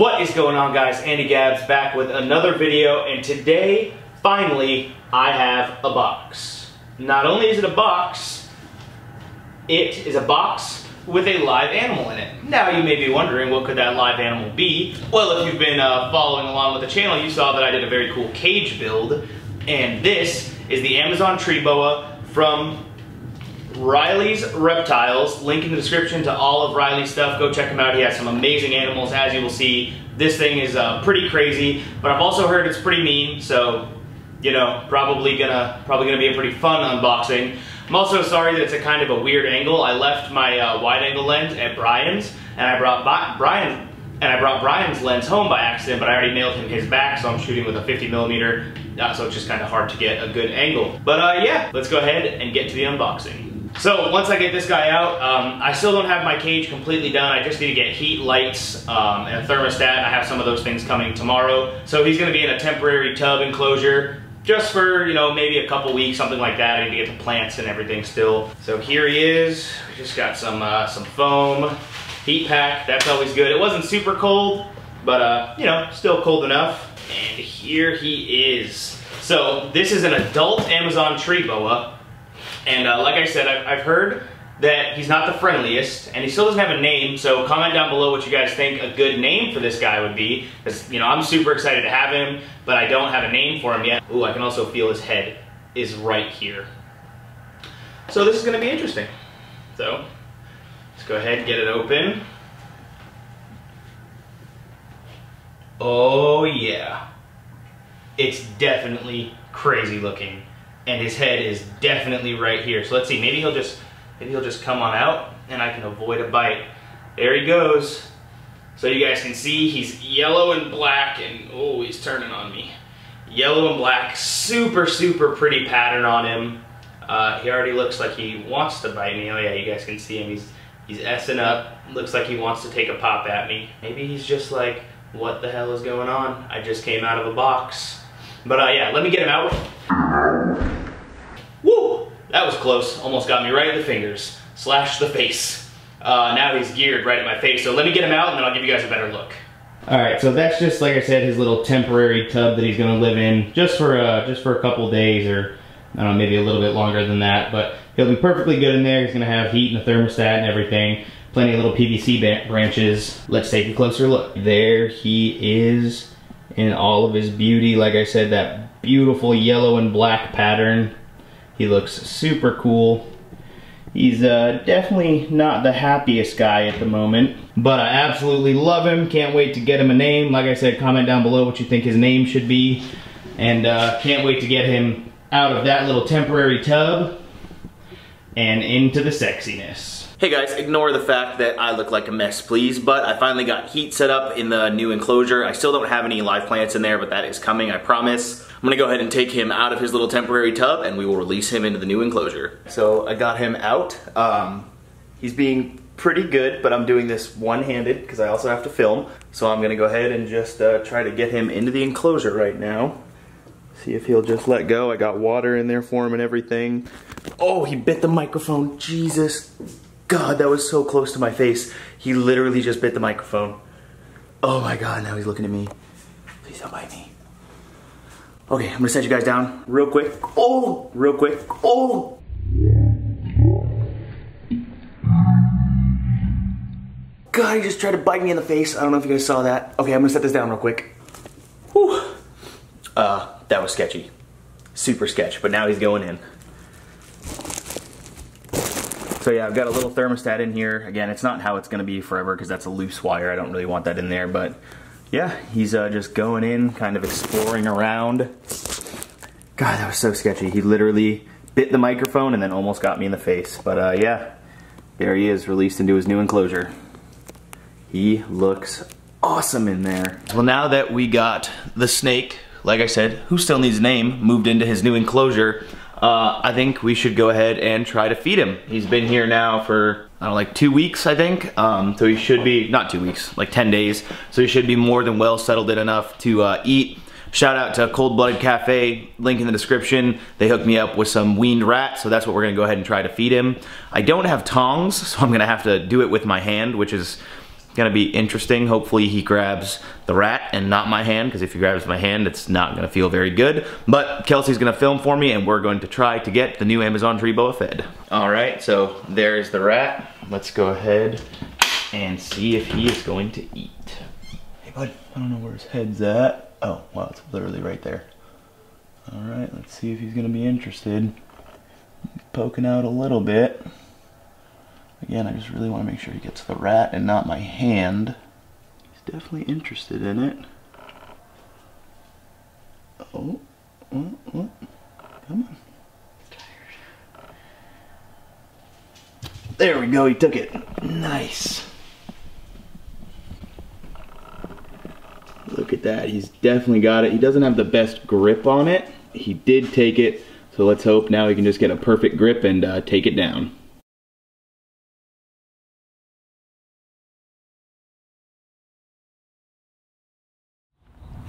What is going on guys? Andy Gabbs back with another video and today, finally, I have a box. Not only is it a box, it is a box with a live animal in it. Now you may be wondering what could that live animal be? Well, if you've been uh, following along with the channel, you saw that I did a very cool cage build and this is the Amazon tree boa from Riley's Reptiles. Link in the description to all of Riley's stuff. Go check him out. He has some amazing animals, as you will see. This thing is uh, pretty crazy, but I've also heard it's pretty mean, so you know, probably gonna probably gonna be a pretty fun unboxing. I'm also sorry that it's a kind of a weird angle. I left my uh, wide angle lens at Brian's, and I brought Brian and I brought Brian's lens home by accident, but I already mailed him his back, so I'm shooting with a 50 millimeter, uh, so it's just kind of hard to get a good angle. But uh, yeah, let's go ahead and get to the unboxing. So once I get this guy out, um, I still don't have my cage completely done. I just need to get heat, lights, um, and a thermostat. I have some of those things coming tomorrow. So he's gonna be in a temporary tub enclosure just for, you know, maybe a couple weeks, something like that. I need to get the plants and everything still. So here he is. We just got some, uh, some foam, heat pack. That's always good. It wasn't super cold, but, uh, you know, still cold enough. And here he is. So this is an adult Amazon tree boa. And uh, like I said, I've, I've heard that he's not the friendliest, and he still doesn't have a name, so comment down below what you guys think a good name for this guy would be, because, you know, I'm super excited to have him, but I don't have a name for him yet. Ooh, I can also feel his head is right here. So this is gonna be interesting. So, let's go ahead and get it open. Oh yeah. It's definitely crazy looking and his head is definitely right here. So let's see, maybe he'll just maybe he'll just come on out and I can avoid a bite. There he goes. So you guys can see he's yellow and black and oh, he's turning on me. Yellow and black, super, super pretty pattern on him. Uh, he already looks like he wants to bite me. Oh yeah, you guys can see him. He's he's essing up. Looks like he wants to take a pop at me. Maybe he's just like, what the hell is going on? I just came out of a box. But uh, yeah, let me get him out. That was close. Almost got me right in the fingers. Slash the face. Uh, now he's geared right at my face. So let me get him out and then I'll give you guys a better look. All right, so that's just like I said, his little temporary tub that he's gonna live in just for uh, just for a couple days or I don't know, maybe a little bit longer than that. But he'll be perfectly good in there. He's gonna have heat and a thermostat and everything. Plenty of little PVC branches. Let's take a closer look. There he is in all of his beauty. Like I said, that beautiful yellow and black pattern. He looks super cool. He's uh, definitely not the happiest guy at the moment, but I absolutely love him. Can't wait to get him a name. Like I said, comment down below what you think his name should be. And uh, can't wait to get him out of that little temporary tub and into the sexiness. Hey guys, ignore the fact that I look like a mess, please, but I finally got heat set up in the new enclosure. I still don't have any live plants in there, but that is coming, I promise. I'm gonna go ahead and take him out of his little temporary tub and we will release him into the new enclosure. So I got him out. Um, he's being pretty good, but I'm doing this one-handed because I also have to film. So I'm gonna go ahead and just uh, try to get him into the enclosure right now. See if he'll just let go. I got water in there for him and everything. Oh, he bit the microphone, Jesus. God, that was so close to my face. He literally just bit the microphone. Oh my God, now he's looking at me. Please don't bite me. Okay, I'm gonna set you guys down real quick. Oh, real quick. Oh. God, he just tried to bite me in the face. I don't know if you guys saw that. Okay, I'm gonna set this down real quick. Whew. Uh, that was sketchy. Super sketch, but now he's going in. So yeah, I've got a little thermostat in here. Again, it's not how it's gonna be forever because that's a loose wire. I don't really want that in there, but yeah, he's uh, just going in, kind of exploring around. God, that was so sketchy. He literally bit the microphone and then almost got me in the face. But uh, yeah, there he is, released into his new enclosure. He looks awesome in there. Well, now that we got the snake, like I said, who still needs a name, moved into his new enclosure, uh, I think we should go ahead and try to feed him. He's been here now for, I don't know, like two weeks, I think. Um, so he should be, not two weeks, like 10 days. So he should be more than well settled in enough to uh, eat. Shout out to Cold Blooded Cafe, link in the description. They hooked me up with some weaned rat, so that's what we're gonna go ahead and try to feed him. I don't have tongs, so I'm gonna have to do it with my hand, which is gonna be interesting. Hopefully he grabs the rat and not my hand, because if he grabs my hand, it's not gonna feel very good. But Kelsey's gonna film for me and we're going to try to get the new Amazon tree boa fed. All right, so there's the rat. Let's go ahead and see if he is going to eat. Hey bud, I don't know where his head's at. Oh, wow, it's literally right there. All right, let's see if he's gonna be interested. Poking out a little bit. Again, I just really want to make sure he gets the rat and not my hand. He's definitely interested in it. Oh, oh, oh. come on. There we go, he took it. Nice. Look at that, he's definitely got it. He doesn't have the best grip on it. He did take it, so let's hope now he can just get a perfect grip and uh, take it down.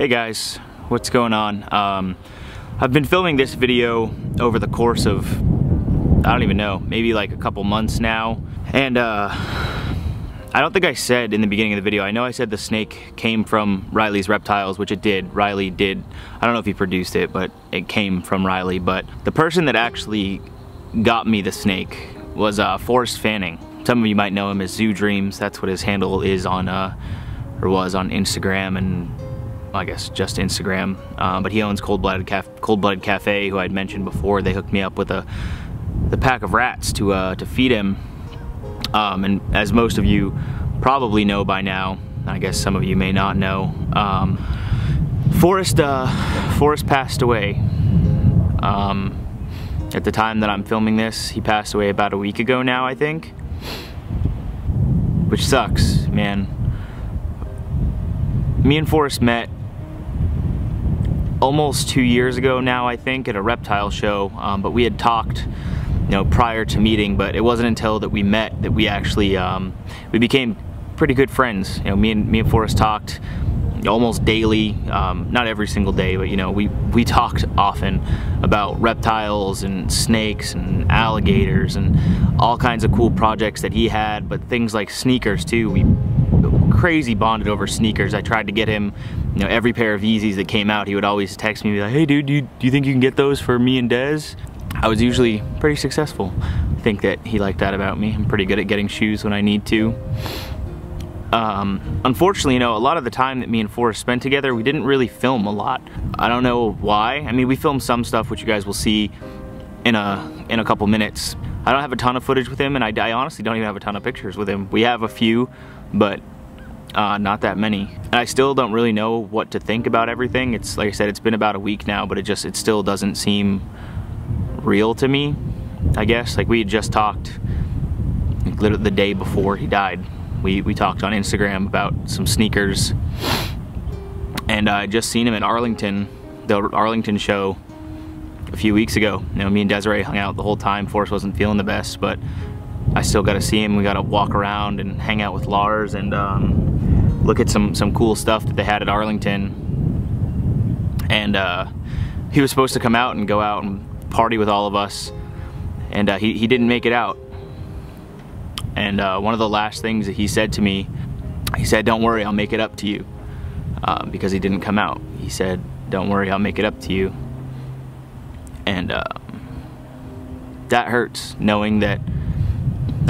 Hey guys, what's going on? Um, I've been filming this video over the course of, I don't even know, maybe like a couple months now. And uh, I don't think I said in the beginning of the video, I know I said the snake came from Riley's reptiles, which it did. Riley did. I don't know if he produced it, but it came from Riley. But the person that actually got me the snake was uh, Forrest Fanning. Some of you might know him as Zoo Dreams. That's what his handle is on, uh, or was on Instagram and I guess just Instagram, uh, but he owns Cold Blooded, Cold Blooded Cafe, who I'd mentioned before. They hooked me up with a the pack of rats to uh, to feed him. Um, and as most of you probably know by now, I guess some of you may not know, um, Forrest uh, Forrest passed away. Um, at the time that I'm filming this, he passed away about a week ago now, I think. Which sucks, man. Me and Forrest met almost two years ago now, I think, at a reptile show. Um, but we had talked, you know, prior to meeting. But it wasn't until that we met that we actually um, we became pretty good friends. You know, me and me and Forrest talked almost daily, um, not every single day, but you know, we we talked often about reptiles and snakes and alligators and all kinds of cool projects that he had, but things like sneakers too. We crazy bonded over sneakers. I tried to get him, you know, every pair of Yeezys that came out, he would always text me, be like, hey dude, do you, do you think you can get those for me and Dez? I was usually pretty successful. I think that he liked that about me. I'm pretty good at getting shoes when I need to. Um, unfortunately, you know, a lot of the time that me and Forrest spent together, we didn't really film a lot. I don't know why. I mean, we filmed some stuff, which you guys will see in a in a couple minutes. I don't have a ton of footage with him, and I, I honestly don't even have a ton of pictures with him. We have a few, but uh, not that many. And I still don't really know what to think about everything. It's like I said, it's been about a week now, but it just, it still doesn't seem real to me, I guess. Like we had just talked literally the day before he died. We, we talked on Instagram about some sneakers and I just seen him at Arlington, the Arlington show a few weeks ago. You know, me and Desiree hung out the whole time. Forrest wasn't feeling the best, but I still got to see him. We got to walk around and hang out with Lars and um, look at some some cool stuff that they had at Arlington. And uh, he was supposed to come out and go out and party with all of us, and uh, he he didn't make it out. And uh, one of the last things that he said to me, he said, "Don't worry, I'll make it up to you," uh, because he didn't come out. He said, "Don't worry, I'll make it up to you." And uh, that hurts, knowing that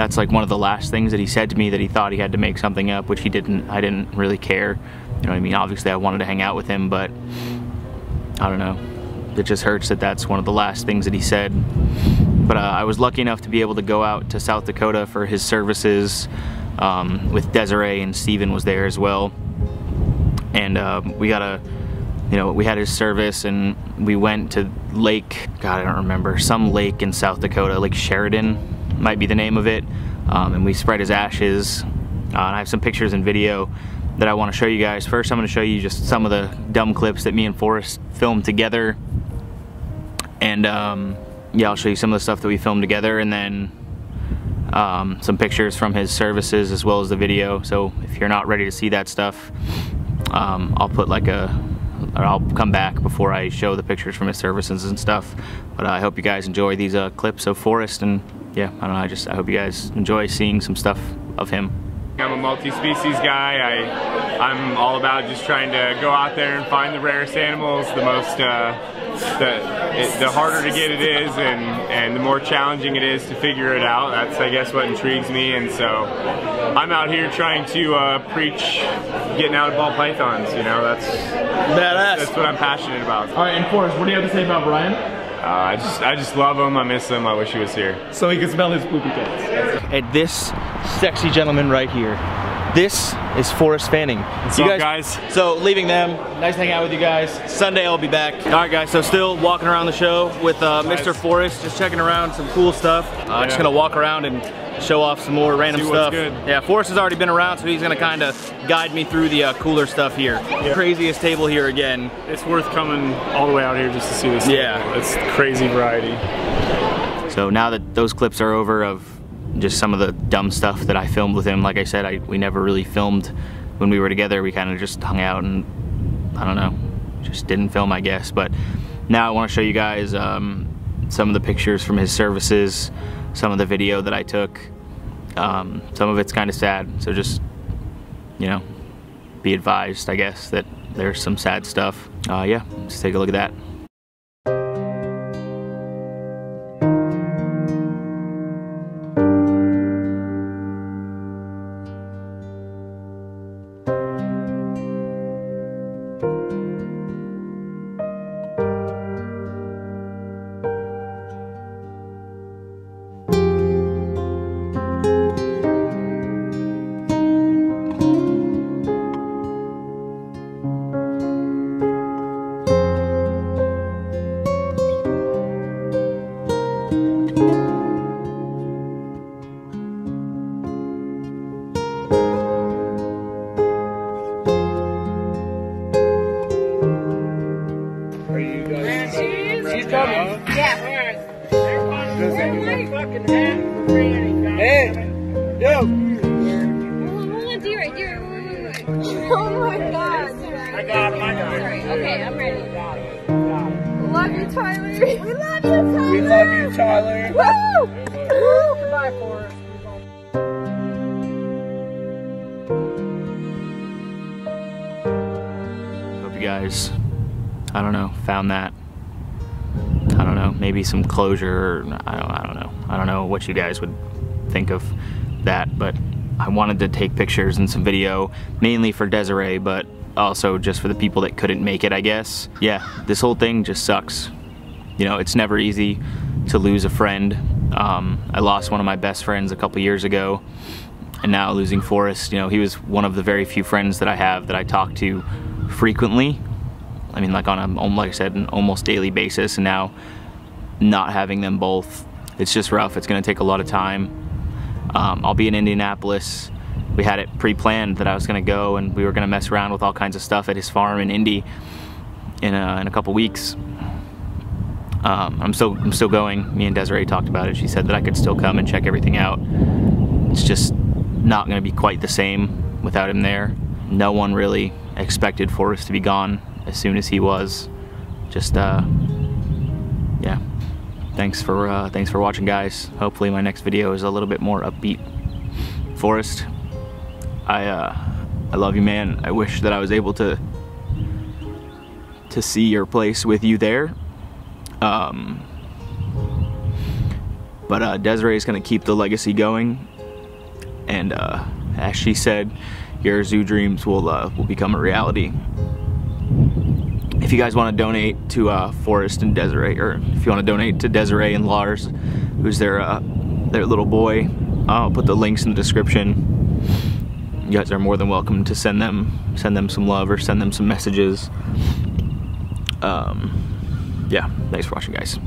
that's like one of the last things that he said to me that he thought he had to make something up, which he didn't. I didn't really care. You know what I mean? Obviously, I wanted to hang out with him, but I don't know. It just hurts that that's one of the last things that he said. But uh, I was lucky enough to be able to go out to South Dakota for his services um, with Desiree and Steven was there as well. And uh, we got a, you know, we had his service and we went to Lake, God, I don't remember, some lake in South Dakota, Lake Sheridan, might be the name of it. Um, and we spread his ashes. Uh, and I have some pictures and video that I want to show you guys. First, I'm going to show you just some of the dumb clips that me and Forrest filmed together. And um, yeah, I'll show you some of the stuff that we filmed together and then um, some pictures from his services as well as the video. So if you're not ready to see that stuff, um, I'll put like a, I'll come back before I show the pictures from his services and stuff. But I hope you guys enjoy these uh, clips of Forrest and yeah, I don't know, I just, I hope you guys enjoy seeing some stuff of him. I'm a multi-species guy. I, I'm all about just trying to go out there and find the rarest animals, the most, uh, the, it, the harder to get it is and, and the more challenging it is to figure it out. That's, I guess, what intrigues me. And so I'm out here trying to uh, preach getting out of ball pythons, you know, that's, Badass. that's what I'm passionate about. All right, and Forrest, what do you have to say about Brian? Uh, I just, I just love him. I miss him. I wish he was here. So he could smell his poopy pants. And this sexy gentleman right here. This is Forrest Fanning. What's up, guys? So leaving them, nice to hang out with you guys. Sunday I'll be back. All right guys, so still walking around the show with uh, Nice. Mr. Forrest, just checking around some cool stuff. Uh, Just gonna walk around and show off some more random See what's stuff. good. Yeah, Forrest has already been around, so he's gonna kind of guide me through the uh, cooler stuff here. Craziest table here again. It's worth coming all the way out here just to see this. Yeah. It's crazy variety. So now that those clips are over of just some of the dumb stuff that I filmed with him, like I said, I, we never really filmed when we were together. We kind of just hung out and I don't know, just didn't film, I guess. But now I want to show you guys um, some of the pictures from his services, some of the video that I took. Um, some of it's kind of sad, so just you know, be advised, I guess, that there's some sad stuff. Uh, yeah, let's take a look at that. Okay, I'm ready. Love you, Tyler. We love you, Tyler. We love you, Tyler. Woo! Woo! Goodbye, Forrest. Hope you guys, I don't know, found that. I don't know, maybe some closure. Or, I don't, I don't know. I don't know what you guys would think of that, but I wanted to take pictures and some video, mainly for Desiree, but also just for the people that couldn't make it, I guess. Yeah, this whole thing just sucks. You know, it's never easy to lose a friend. Um, I lost one of my best friends a couple years ago, and now losing Forrest, you know, he was one of the very few friends that I have that I talk to frequently. I mean, like on a, like I said, an almost daily basis, and now not having them both, it's just rough. It's gonna take a lot of time. Um, I'll be in Indianapolis. We had it pre-planned that I was gonna go, and we were gonna mess around with all kinds of stuff at his farm in Indy in a, in a couple weeks. Um, I'm still I'm still going. Me and Desiree talked about it. She said that I could still come and check everything out. It's just not going to be quite the same without him there. No one really expected Forrest to be gone as soon as he was. Just uh, yeah. Thanks for uh, thanks for watching, guys. Hopefully my next video is a little bit more upbeat. Forrest, I uh, I love you, man. I wish that I was able to to see your place with you there. Um, but uh, Desiree is to keep the legacy going, and uh, as she said, your zoo dreams will uh, will become a reality. If you guys want to donate to uh, Forrest and Desiree, or if you want to donate to Desiree and Lars, who's their uh, their little boy, I'll put the links in the description. You guys are more than welcome to send them send them some love or send them some messages. Um, yeah, thanks for watching, guys.